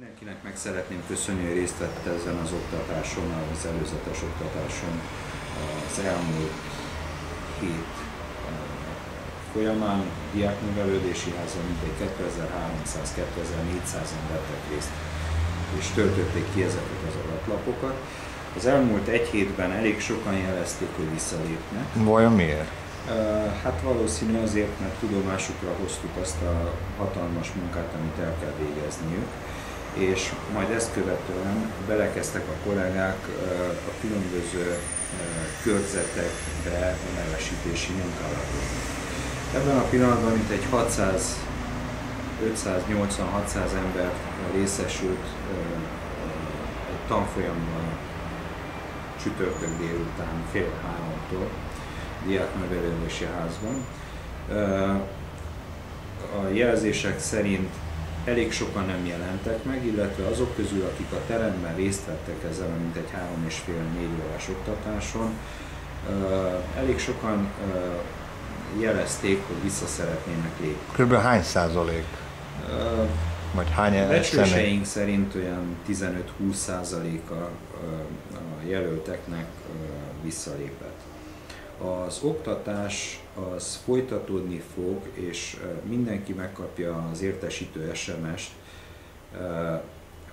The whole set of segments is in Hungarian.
Mindenkinek meg szeretném köszönni, hogy részt vett ezen az oktatáson, az előzetes oktatáson az elmúlt hét folyamán. Diákművelődési házon mintegy 2300-2400-an vettek részt, és töltötték ki ezeket az adatlapokat. Az elmúlt egy hétben elég sokan jelezték, hogy visszalépnek. Vajon miért? Hát valószínű azért, mert tudomásukra hoztuk azt a hatalmas munkát, amit el kell végezniük, és majd ezt követően belekezdtek a kollégák a különböző körzetekbe a nevesítési munkálatokba. Ebben a pillanatban mintegy 600 580-600 ember részesült egy tanfolyamban csütörtök délután fél háromtól diákművelődési házban. A jelzések szerint elég sokan nem jelentek meg, illetve azok közül, akik a teremben részt vettek ezen a mintegy három és fél négy órás oktatáson, elég sokan jelezték, hogy vissza szeretnének lépni. Körülbelül hány százalék? Vagy hány? Becsléseink szerint olyan 15-20 százaléka a jelölteknek visszalépett. Az oktatás az folytatódni fog, és mindenki megkapja az értesítő SMS-t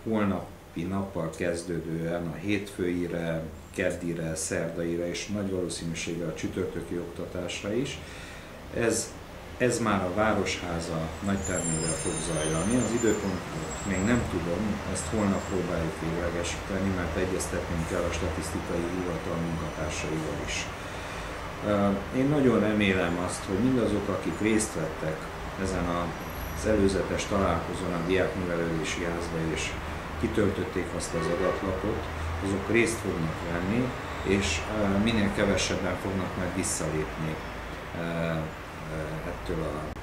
holnapi nappal kezdődően a hétfőire, keddire, szerdaire és nagy valószínűséggel a csütörtöki oktatásra is. Ez ez már a Városháza nagy termővel fog zajlani. Az időpontot még nem tudom, ezt holnap próbáljuk véglegesíteni, mert egyeztetnünk kell a statisztikai hivatal munkatársaival is. Én nagyon remélem azt, hogy mindazok, akik részt vettek ezen az előzetes találkozón a diákművelődési házba és kitöltötték azt az adatlapot, azok részt fognak venni, és minél kevesebben fognak meg visszalépni ettől a